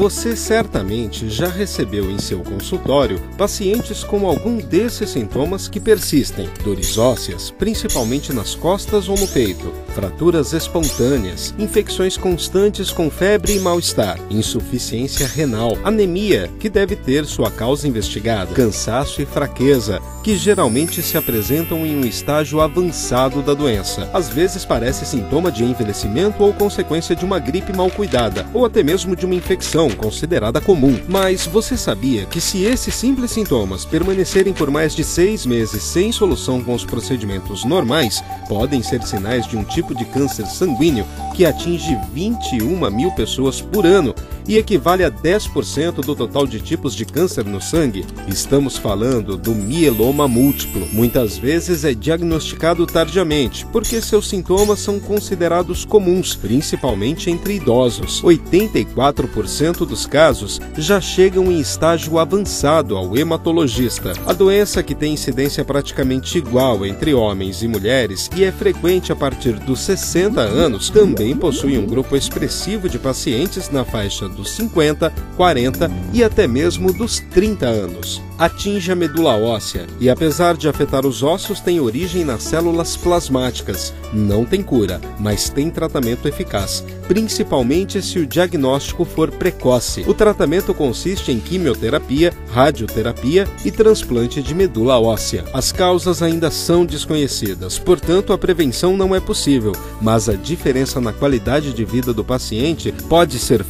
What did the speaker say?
Você certamente já recebeu em seu consultório pacientes com algum desses sintomas que persistem: dores ósseas, principalmente nas costas ou no peito, fraturas espontâneas, infecções constantes com febre e mal-estar, insuficiência renal, anemia, que deve ter sua causa investigada, cansaço e fraqueza, que geralmente se apresentam em um estágio avançado da doença. Às vezes parece sintoma de envelhecimento ou consequência de uma gripe mal cuidada, ou até mesmo de uma infecção considerada comum. Mas você sabia que se esses simples sintomas permanecerem por mais de seis meses sem solução com os procedimentos normais, podem ser sinais de um tipo de câncer sanguíneo que atinge 21 mil pessoas por ano e equivale a 10% do total de tipos de câncer no sangue. Estamos falando do mieloma múltiplo. Muitas vezes é diagnosticado tardiamente, porque seus sintomas são considerados comuns, principalmente entre idosos. 84% dos casos já chegam em estágio avançado ao hematologista. A doença que tem incidência praticamente igual entre homens e mulheres e é frequente a partir dos 60 anos, também possui um grupo expressivo de pacientes na faixa dos 50, 40 e até mesmo dos 30 anos. Atinge a medula óssea e, apesar de afetar os ossos, tem origem nas células plasmáticas. Não tem cura, mas tem tratamento eficaz, principalmente se o diagnóstico for precoce. O tratamento consiste em quimioterapia, radioterapia e transplante de medula óssea. As causas ainda são desconhecidas, portanto, a prevenção não é possível, mas a diferença na qualidade de vida do paciente pode ser